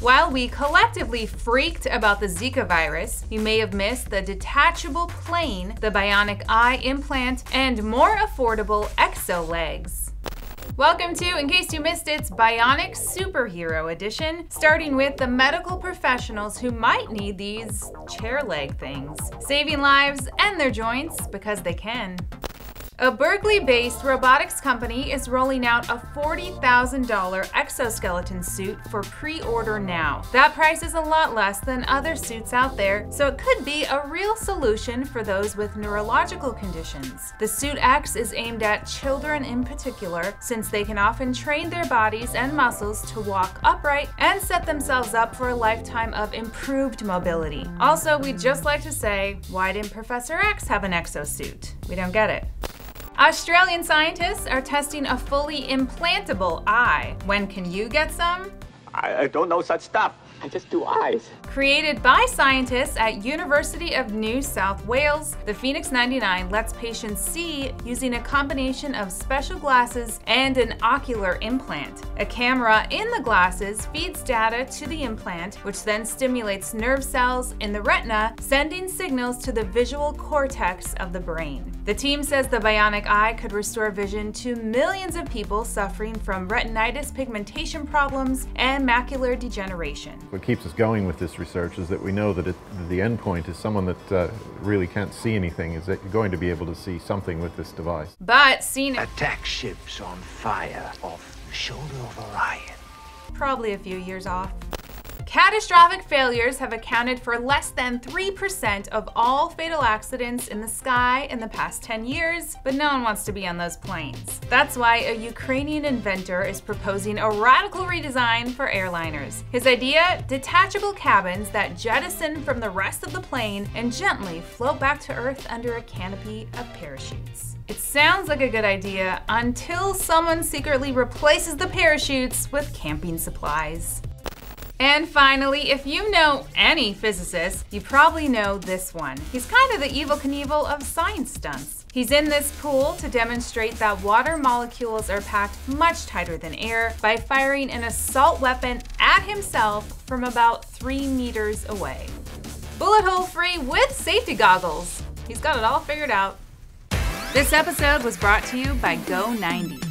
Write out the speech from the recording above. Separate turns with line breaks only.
While we collectively freaked about the Zika virus, you may have missed the detachable plane, the bionic eye implant, and more affordable exo legs. Welcome to, in case you missed it's Bionic Superhero Edition, starting with the medical professionals who might need these chair leg things, saving lives and their joints because they can. A Berkeley based robotics company is rolling out a $40,000 exoskeleton suit for pre order now. That price is a lot less than other suits out there, so it could be a real solution for those with neurological conditions. The Suit X is aimed at children in particular, since they can often train their bodies and muscles to walk upright and set themselves up for a lifetime of improved mobility. Also, we'd just like to say, why didn't Professor X have an exosuit? We don't get it. Australian scientists are testing a fully implantable eye. When can you get some?
I, I don't know such stuff. I just do eyes.
Created by scientists at University of New South Wales, the Phoenix 99 lets patients see using a combination of special glasses and an ocular implant. A camera in the glasses feeds data to the implant, which then stimulates nerve cells in the retina, sending signals to the visual cortex of the brain. The team says the bionic eye could restore vision to millions of people suffering from retinitis pigmentosa problems and macular degeneration.
What keeps us going with this research is that we know that it, the endpoint is someone that uh, really can't see anything, is that you're going to be able to see something with this device.
But seeing
Attack ships on fire off the shoulder of Orion.
probably a few years off. Catastrophic failures have accounted for less than 3% of all fatal accidents in the sky in the past 10 years, but no one wants to be on those planes. That's why a Ukrainian inventor is proposing a radical redesign for airliners. His idea detachable cabins that jettison from the rest of the plane and gently float back to Earth under a canopy of parachutes. It sounds like a good idea until someone secretly replaces the parachutes with camping supplies. And finally, if you know any physicist, you probably know this one. He's kind of the Evel Knievel of science stunts. He's in this pool to demonstrate that water molecules are packed much tighter than air by firing an assault weapon at himself from about three meters away. Bullet hole free with safety goggles. He's got it all figured out. This episode was brought to you by Go90.